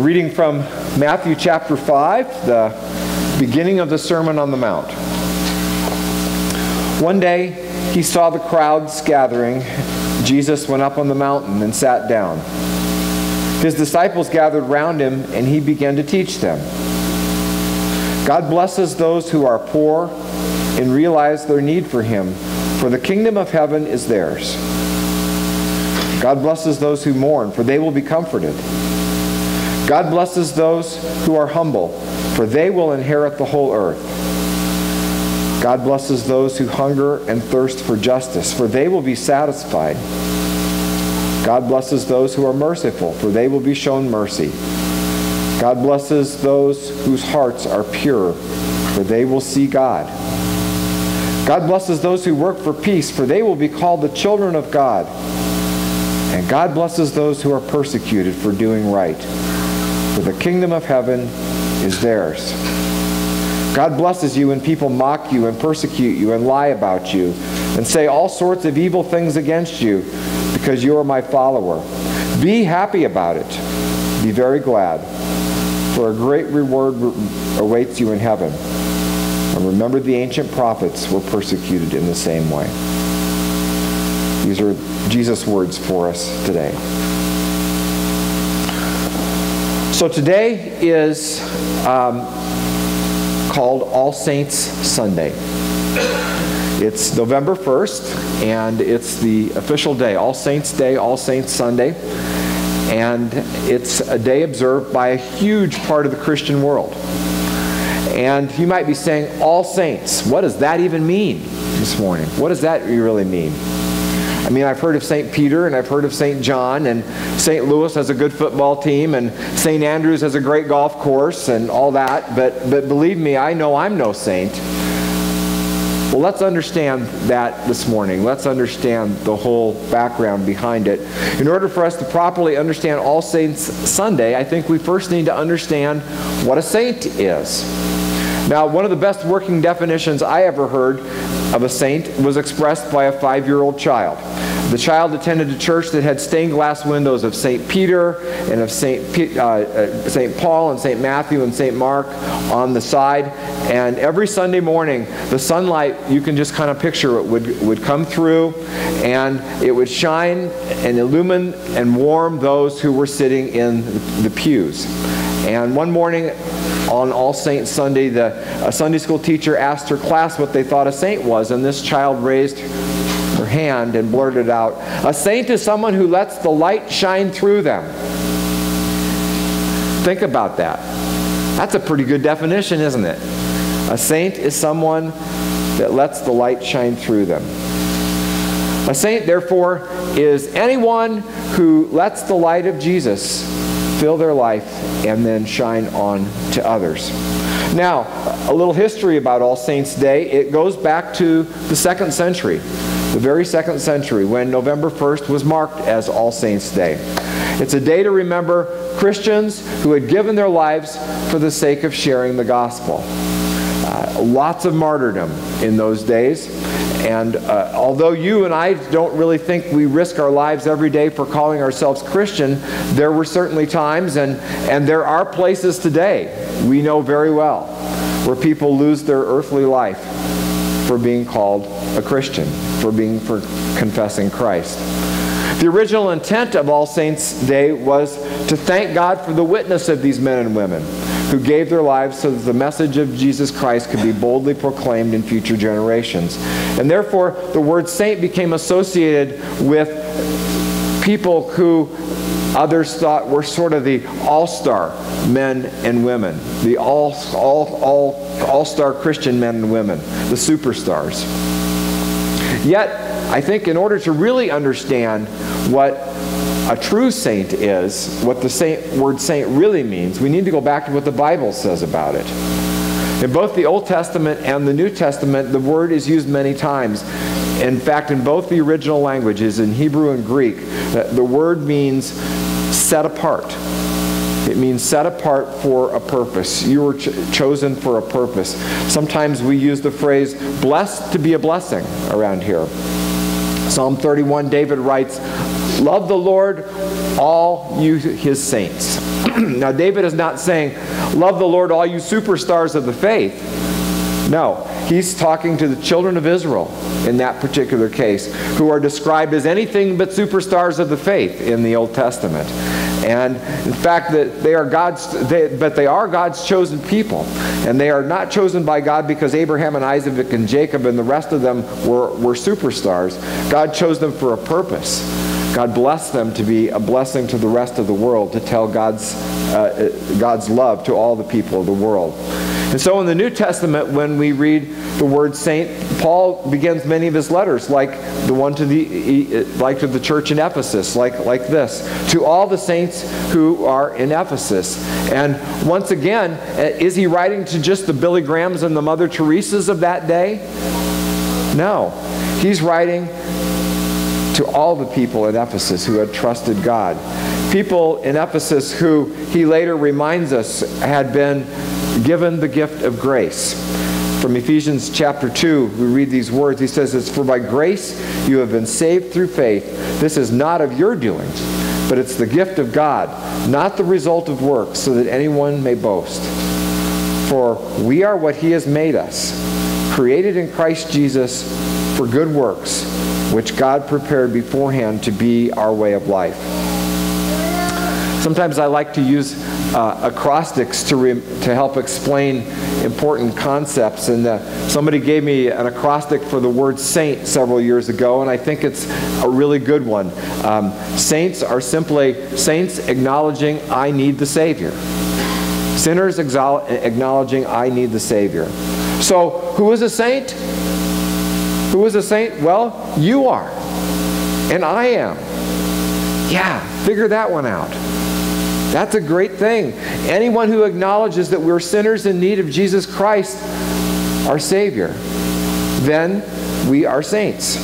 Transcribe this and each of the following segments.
A reading from Matthew chapter 5, the beginning of the Sermon on the Mount. One day he saw the crowds gathering. Jesus went up on the mountain and sat down. His disciples gathered round him, and he began to teach them. God blesses those who are poor and realize their need for him, for the kingdom of heaven is theirs. God blesses those who mourn, for they will be comforted. God blesses those who are humble, for they will inherit the whole earth. God blesses those who hunger and thirst for justice, for they will be satisfied. God blesses those who are merciful, for they will be shown mercy. God blesses those whose hearts are pure, for they will see God. God blesses those who work for peace, for they will be called the children of God. And God blesses those who are persecuted for doing right, for the kingdom of heaven is theirs. God blesses you when people mock you and persecute you and lie about you and say all sorts of evil things against you because you are my follower. Be happy about it. Be very glad, for a great reward awaits you in heaven. And remember, the ancient prophets were persecuted in the same way. These are Jesus' words for us today. So today is um, called All Saints Sunday. It's November 1st, and it's the official day, All Saints Day, All Saints Sunday. And it's a day observed by a huge part of the Christian world. And you might be saying, All Saints, what does that even mean this morning? What does that really mean? I mean, I've heard of St. Peter and I've heard of St. John, and St. Louis has a good football team, and St. Andrews has a great golf course, and all that. But, but believe me, I know I'm no saint. Well, let's understand that this morning. Let's understand the whole background behind it. In order for us to properly understand All Saints Sunday, I think we first need to understand what a saint is. Now, one of the best working definitions I ever heard of a saint was expressed by a five year old child. The child attended a church that had stained glass windows of St. Peter and of St. Uh, uh, St. Paul and St. Matthew and St. Mark on the side. And every Sunday morning, the sunlight, you can just kind of picture it, would, would come through and it would shine and illumine and warm those who were sitting in the pews. And one morning on All Saints Sunday, the a Sunday school teacher asked her class what they thought a saint was, and this child raised her hand and blurted out, A saint is someone who lets the light shine through them. Think about that. That's a pretty good definition, isn't it? A saint is someone that lets the light shine through them. A saint, therefore, is anyone who lets the light of Jesus fill their life and then shine on to others. Now, a little history about All Saints' Day. It goes back to the second century, the very second century, when November 1st was marked as All Saints' Day. It's a day to remember Christians who had given their lives for the sake of sharing the gospel. Uh, lots of martyrdom in those days. And uh, although you and I don't really think we risk our lives every day for calling ourselves Christian, there were certainly times, and, and there are places today, we know very well, where people lose their earthly life for being called a Christian, for being for confessing Christ. The original intent of All Saints' Day was to thank God for the witness of these men and women who gave their lives so that the message of Jesus Christ could be boldly proclaimed in future generations. And therefore, the word saint became associated with people who others thought were sort of the all-star men and women, the all, all, all, all-star Christian men and women, the superstars. Yet, I think in order to really understand what a true saint is, what the saint, word saint really means, we need to go back to what the Bible says about it. In both the Old Testament and the New Testament, the word is used many times. In fact, in both the original languages, in Hebrew and Greek, the word means set apart. It means set apart for a purpose. You were ch- chosen for a purpose. Sometimes we use the phrase blessed to be a blessing around here. Psalm 31, David writes, Love the Lord, all you his saints. now, David is not saying, Love the Lord, all you superstars of the faith. No, he's talking to the children of Israel in that particular case, who are described as anything but superstars of the faith in the Old Testament. And in fact, that they are God's, they, but they are God's chosen people, and they are not chosen by God because Abraham and Isaac and Jacob and the rest of them were, were superstars. God chose them for a purpose. God blessed them to be a blessing to the rest of the world, to tell God's, uh, God's love to all the people of the world. And so in the New Testament, when we read the word saint, Paul begins many of his letters like the one to the like to the church in Ephesus, like, like this. To all the saints who are in Ephesus. And once again, uh, is he writing to just the Billy Grahams and the Mother Teresas of that day? No. He's writing to all the people in Ephesus who had trusted God. People in Ephesus who he later reminds us had been given the gift of grace. From Ephesians chapter 2, we read these words. He says, It's for by grace you have been saved through faith. This is not of your doings, but it's the gift of God, not the result of works, so that anyone may boast. For we are what he has made us, created in Christ Jesus for good works, which God prepared beforehand to be our way of life. Sometimes I like to use uh, acrostics to, re- to help explain important concepts. And uh, somebody gave me an acrostic for the word saint several years ago, and I think it's a really good one. Um, saints are simply saints acknowledging, I need the Savior. Sinners acknowledging, I need the Savior. So, who is a saint? Who is a saint? Well, you are. And I am. Yeah, figure that one out. That's a great thing. Anyone who acknowledges that we're sinners in need of Jesus Christ, our Savior, then we are saints.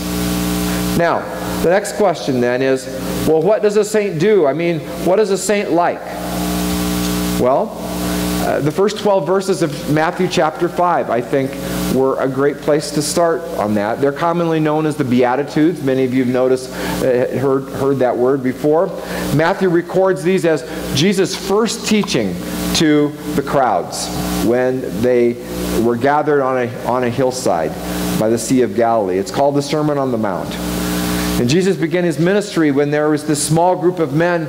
Now, the next question then is well, what does a saint do? I mean, what is a saint like? Well, uh, the first 12 verses of Matthew chapter 5, I think, were a great place to start on that. They're commonly known as the Beatitudes. Many of you have noticed, uh, heard, heard that word before. Matthew records these as Jesus' first teaching to the crowds when they were gathered on a, on a hillside by the Sea of Galilee. It's called the Sermon on the Mount. And Jesus began his ministry when there was this small group of men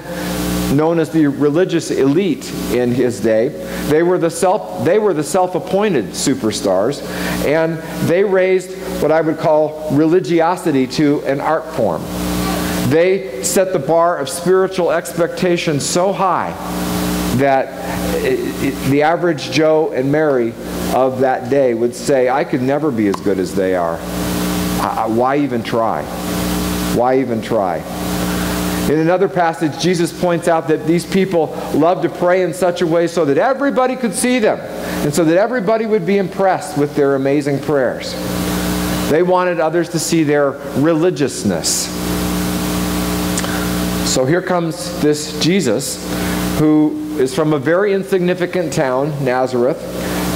known as the religious elite in his day. They were the self they were the self-appointed superstars and they raised what I would call religiosity to an art form. They set the bar of spiritual expectation so high that it, it, the average Joe and Mary of that day would say, I could never be as good as they are. I, why even try? Why even try? In another passage, Jesus points out that these people love to pray in such a way so that everybody could see them and so that everybody would be impressed with their amazing prayers. They wanted others to see their religiousness. So here comes this Jesus who is from a very insignificant town, Nazareth,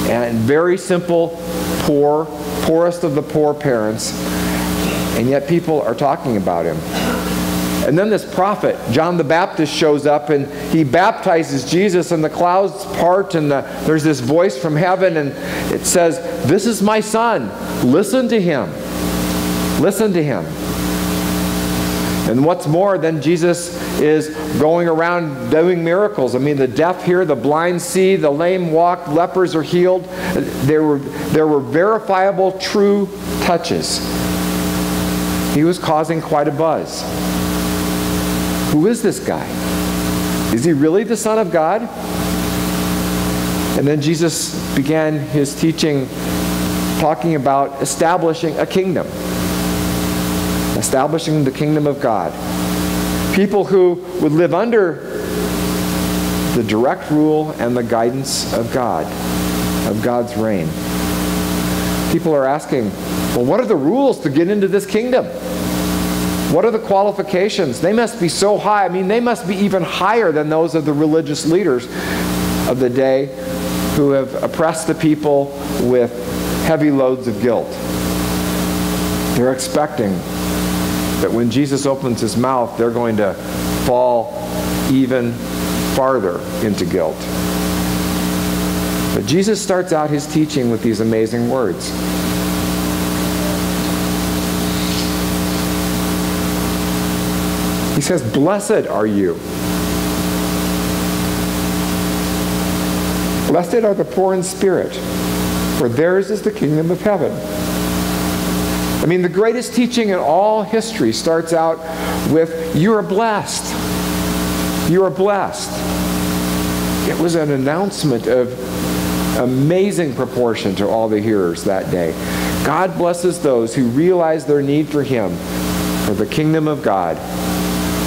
and very simple, poor, poorest of the poor parents, and yet people are talking about him. And then this prophet, John the Baptist, shows up and he baptizes Jesus, and the clouds part, and the, there's this voice from heaven, and it says, This is my son. Listen to him. Listen to him. And what's more, then Jesus is going around doing miracles. I mean, the deaf hear, the blind see, the lame walk, lepers are healed. There were, there were verifiable, true touches. He was causing quite a buzz. Who is this guy? Is he really the Son of God? And then Jesus began his teaching talking about establishing a kingdom, establishing the kingdom of God. People who would live under the direct rule and the guidance of God, of God's reign. People are asking, well, what are the rules to get into this kingdom? What are the qualifications? They must be so high. I mean, they must be even higher than those of the religious leaders of the day who have oppressed the people with heavy loads of guilt. They're expecting that when Jesus opens his mouth, they're going to fall even farther into guilt. But Jesus starts out his teaching with these amazing words. He says, Blessed are you. Blessed are the poor in spirit, for theirs is the kingdom of heaven. I mean, the greatest teaching in all history starts out with, You are blessed. You are blessed. It was an announcement of amazing proportion to all the hearers that day. God blesses those who realize their need for Him, for the kingdom of God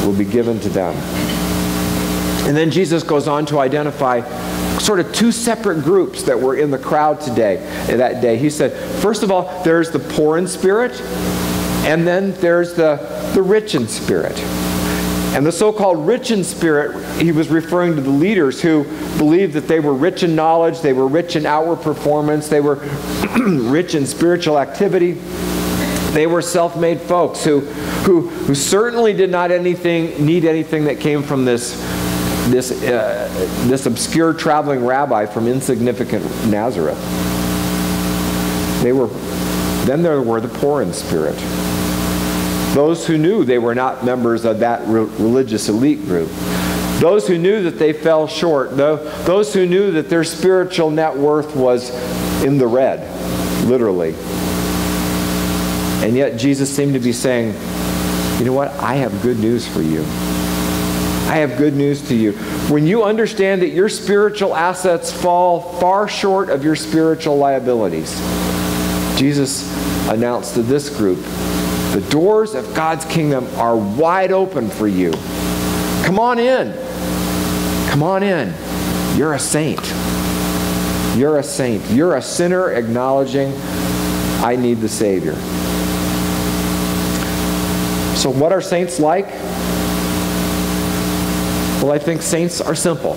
will be given to them. And then Jesus goes on to identify sort of two separate groups that were in the crowd today, eh, that day. He said, first of all, there's the poor in spirit, and then there's the, the rich in spirit. And the so called rich in spirit, he was referring to the leaders who believed that they were rich in knowledge, they were rich in outward performance, they were rich in spiritual activity. They were self made folks who, who, who certainly did not anything, need anything that came from this this, uh, this obscure traveling rabbi from insignificant Nazareth. They were, then there were the poor in spirit. Those who knew they were not members of that re- religious elite group. Those who knew that they fell short. Those who knew that their spiritual net worth was in the red, literally. And yet Jesus seemed to be saying, you know what? I have good news for you. I have good news to you. When you understand that your spiritual assets fall far short of your spiritual liabilities, Jesus announced to this group the doors of God's kingdom are wide open for you. Come on in. Come on in. You're a saint. You're a saint. You're a sinner acknowledging, I need the Savior. So, what are saints like? Well, I think saints are simple.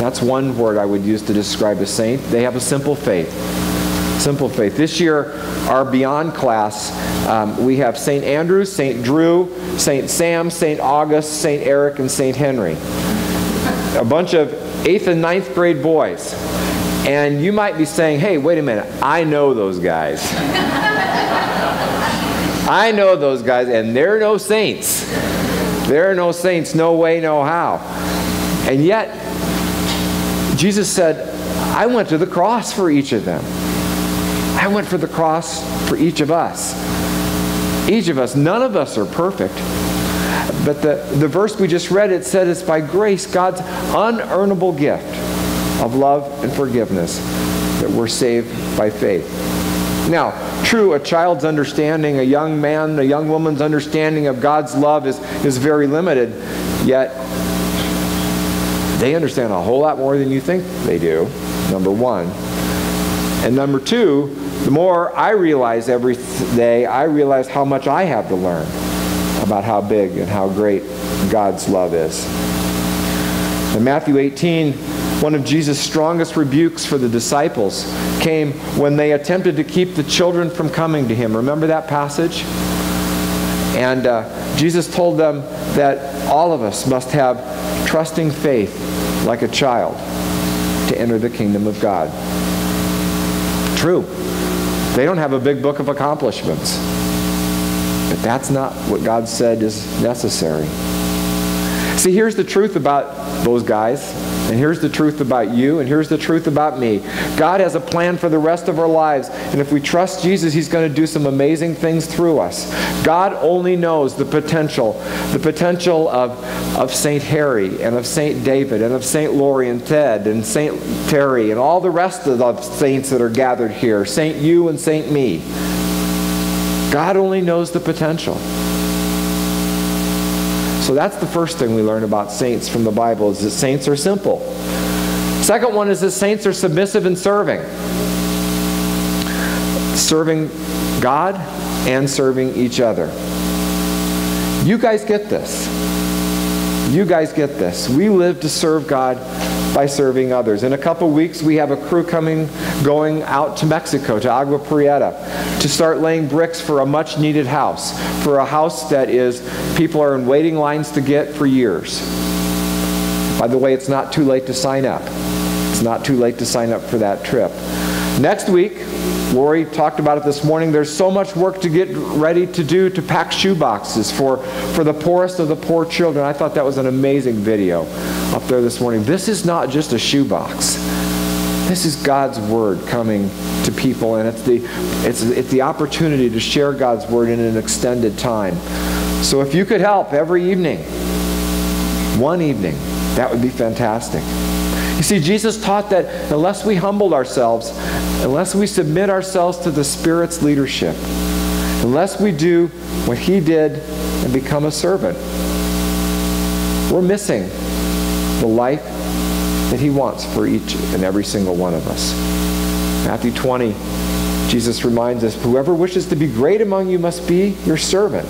That's one word I would use to describe a saint. They have a simple faith. Simple faith. This year, our Beyond class, um, we have St. Andrew, St. Drew, St. Sam, St. August, St. Eric, and St. Henry. A bunch of 8th and ninth grade boys. And you might be saying, hey, wait a minute, I know those guys. I know those guys, and they're no saints. There are no saints, no way, no how. And yet, Jesus said, I went to the cross for each of them. I went for the cross for each of us. Each of us. None of us are perfect. But the, the verse we just read, it said it's by grace, God's unearnable gift of love and forgiveness that we're saved by faith. Now, true, a child's understanding, a young man, a young woman's understanding of God's love is, is very limited, yet they understand a whole lot more than you think they do, number one. And number two, the more I realize every day, I realize how much I have to learn about how big and how great God's love is. In Matthew 18, one of Jesus' strongest rebukes for the disciples came when they attempted to keep the children from coming to him. Remember that passage? And uh, Jesus told them that all of us must have trusting faith like a child to enter the kingdom of God. True. They don't have a big book of accomplishments. But that's not what God said is necessary. See, here's the truth about those guys and here's the truth about you, and here's the truth about me. God has a plan for the rest of our lives, and if we trust Jesus, He's going to do some amazing things through us. God only knows the potential, the potential of, of St. Harry, and of St. David, and of St. Laurie, and Ted, and St. Terry, and all the rest of the saints that are gathered here, St. You and St. Me. God only knows the potential. So that's the first thing we learn about saints from the Bible is that saints are simple. Second one is that saints are submissive and serving. Serving God and serving each other. You guys get this. You guys get this. We live to serve God by serving others. In a couple weeks, we have a crew coming, going out to Mexico, to Agua Prieta, to start laying bricks for a much needed house, for a house that is, people are in waiting lines to get for years. By the way, it's not too late to sign up. It's not too late to sign up for that trip. Next week, Lori talked about it this morning. There's so much work to get ready to do to pack shoe boxes for, for the poorest of the poor children. I thought that was an amazing video up there this morning. This is not just a shoebox. This is God's word coming to people, and it's the, it's, it's the opportunity to share God's word in an extended time. So if you could help every evening, one evening, that would be fantastic. You see, Jesus taught that unless we humble ourselves, unless we submit ourselves to the Spirit's leadership, unless we do what He did and become a servant, we're missing the life that He wants for each and every single one of us. Matthew 20, Jesus reminds us whoever wishes to be great among you must be your servant.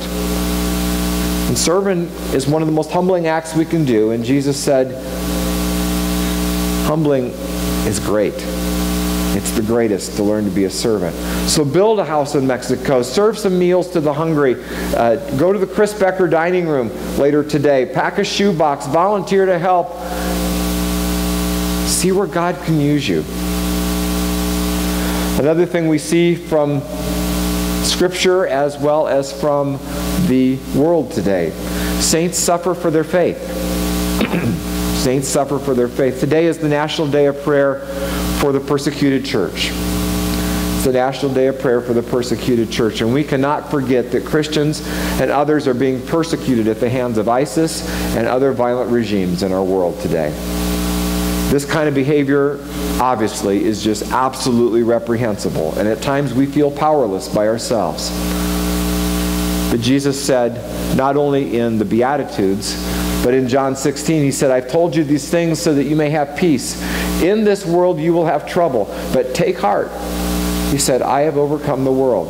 And servant is one of the most humbling acts we can do. And Jesus said, Humbling is great. It's the greatest to learn to be a servant. So build a house in Mexico. Serve some meals to the hungry. Uh, go to the Chris Becker dining room later today. Pack a shoebox. Volunteer to help. See where God can use you. Another thing we see from Scripture as well as from the world today saints suffer for their faith. Saints suffer for their faith. Today is the National Day of Prayer for the persecuted church. It's the National Day of Prayer for the persecuted church. And we cannot forget that Christians and others are being persecuted at the hands of ISIS and other violent regimes in our world today. This kind of behavior, obviously, is just absolutely reprehensible. And at times we feel powerless by ourselves. But Jesus said, not only in the Beatitudes, but in John 16, he said, I've told you these things so that you may have peace. In this world you will have trouble, but take heart. He said, I have overcome the world.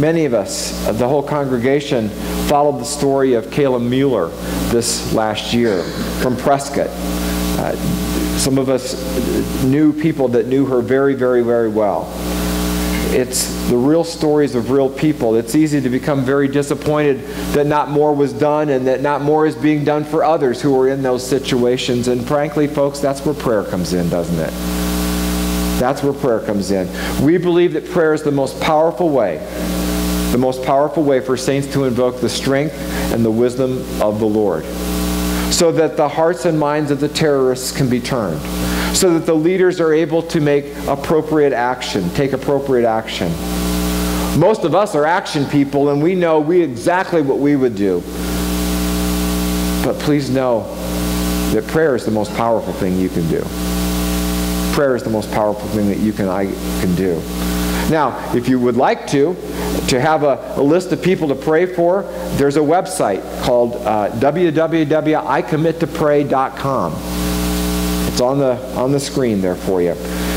Many of us, the whole congregation, followed the story of Kayla Mueller this last year from Prescott. Uh, some of us knew people that knew her very, very, very well it's the real stories of real people. It's easy to become very disappointed that not more was done and that not more is being done for others who are in those situations. And frankly, folks, that's where prayer comes in, doesn't it? That's where prayer comes in. We believe that prayer is the most powerful way, the most powerful way for saints to invoke the strength and the wisdom of the Lord so that the hearts and minds of the terrorists can be turned so that the leaders are able to make appropriate action, take appropriate action. Most of us are action people and we know we exactly what we would do. But please know that prayer is the most powerful thing you can do. Prayer is the most powerful thing that you can I can do. Now, if you would like to, to have a, a list of people to pray for, there's a website called uh, www.icommittopray.com. It's on the, on the screen there for you.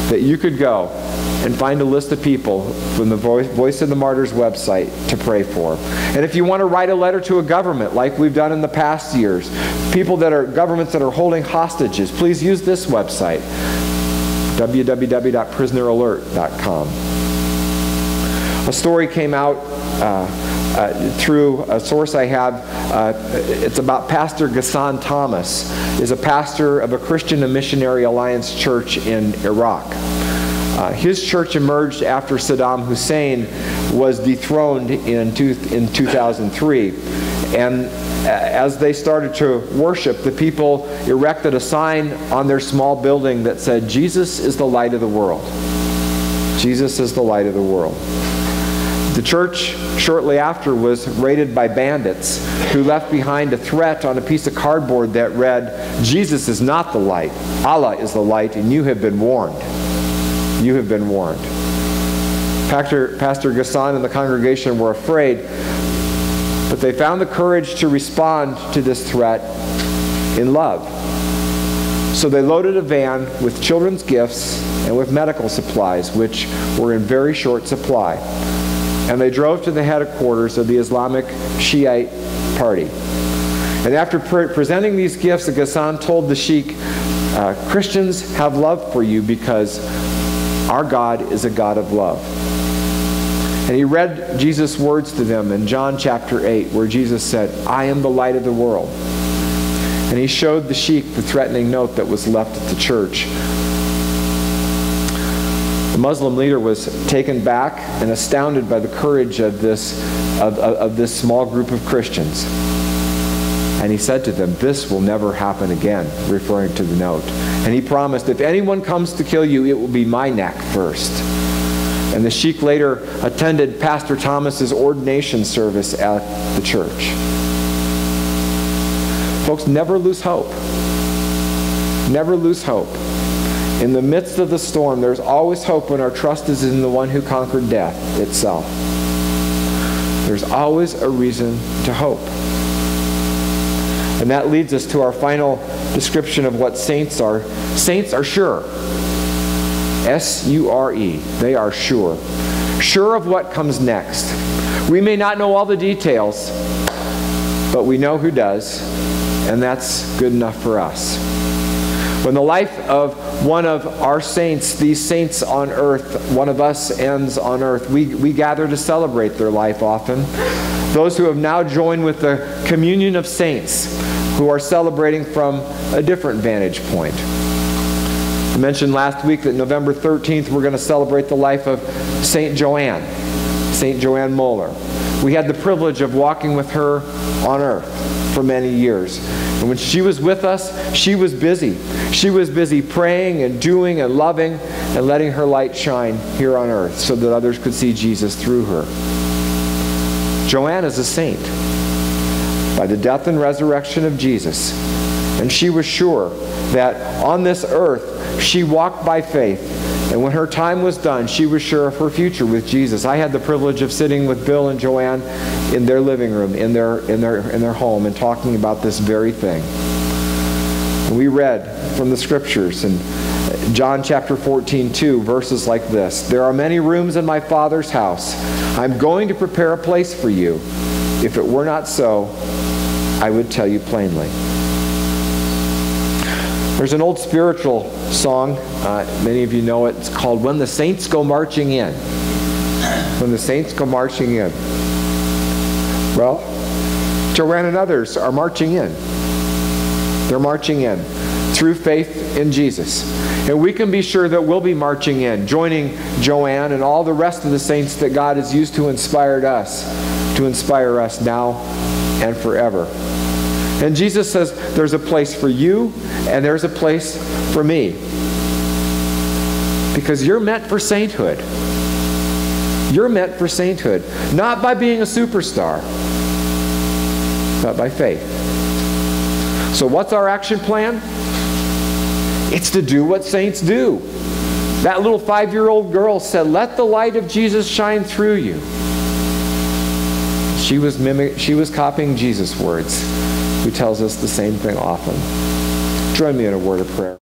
That you could go and find a list of people from the Voice, Voice of the Martyrs website to pray for. And if you want to write a letter to a government like we've done in the past years, people that are governments that are holding hostages, please use this website www.prisoneralert.com. A story came out uh, uh, through a source I have. Uh, it's about Pastor Ghassan Thomas, is a pastor of a Christian and Missionary Alliance church in Iraq. Uh, his church emerged after Saddam Hussein was dethroned in, two, in 2003. And as they started to worship, the people erected a sign on their small building that said, Jesus is the light of the world. Jesus is the light of the world. The church, shortly after, was raided by bandits who left behind a threat on a piece of cardboard that read, Jesus is not the light, Allah is the light, and you have been warned. You have been warned. Pastor, Pastor Ghassan and the congregation were afraid, but they found the courage to respond to this threat in love. So they loaded a van with children's gifts and with medical supplies, which were in very short supply and they drove to the headquarters of the Islamic Shiite party. And after pre- presenting these gifts, the Ghassan told the sheik, uh, Christians have love for you because our God is a God of love. And he read Jesus' words to them in John chapter 8, where Jesus said, I am the light of the world. And he showed the sheik the threatening note that was left at the church. Muslim leader was taken back and astounded by the courage of this, of, of, of this small group of Christians. And he said to them, This will never happen again, referring to the note. And he promised, If anyone comes to kill you, it will be my neck first. And the sheik later attended Pastor Thomas's ordination service at the church. Folks, never lose hope. Never lose hope. In the midst of the storm, there's always hope when our trust is in the one who conquered death itself. There's always a reason to hope. And that leads us to our final description of what saints are. Saints are sure. S U R E. They are sure. Sure of what comes next. We may not know all the details, but we know who does, and that's good enough for us. When the life of one of our saints, these saints on earth, one of us ends on earth, we, we gather to celebrate their life often. Those who have now joined with the communion of saints who are celebrating from a different vantage point. I mentioned last week that November 13th we're going to celebrate the life of St. Joanne, St. Joanne Moeller. We had the privilege of walking with her on earth for many years. And when she was with us, she was busy. She was busy praying and doing and loving and letting her light shine here on earth so that others could see Jesus through her. Joanne is a saint by the death and resurrection of Jesus. And she was sure that on this earth she walked by faith. And when her time was done, she was sure of her future with Jesus. I had the privilege of sitting with Bill and Joanne in their living room, in their, in their, in their home, and talking about this very thing. And we read from the scriptures in John chapter 14, 2, verses like this There are many rooms in my Father's house. I'm going to prepare a place for you. If it were not so, I would tell you plainly. There's an old spiritual song, uh, many of you know it. It's called When the Saints Go Marching In. When the Saints Go Marching In. Well, Joanne and others are marching in. They're marching in through faith in Jesus. And we can be sure that we'll be marching in, joining Joanne and all the rest of the saints that God has used to inspire us, to inspire us now and forever. And Jesus says there's a place for you and there's a place for me. Because you're meant for sainthood. You're meant for sainthood. Not by being a superstar, but by faith. So, what's our action plan? It's to do what saints do. That little five year old girl said, Let the light of Jesus shine through you. She was, mimic- she was copying Jesus' words who tells us the same thing often. Join me in a word of prayer.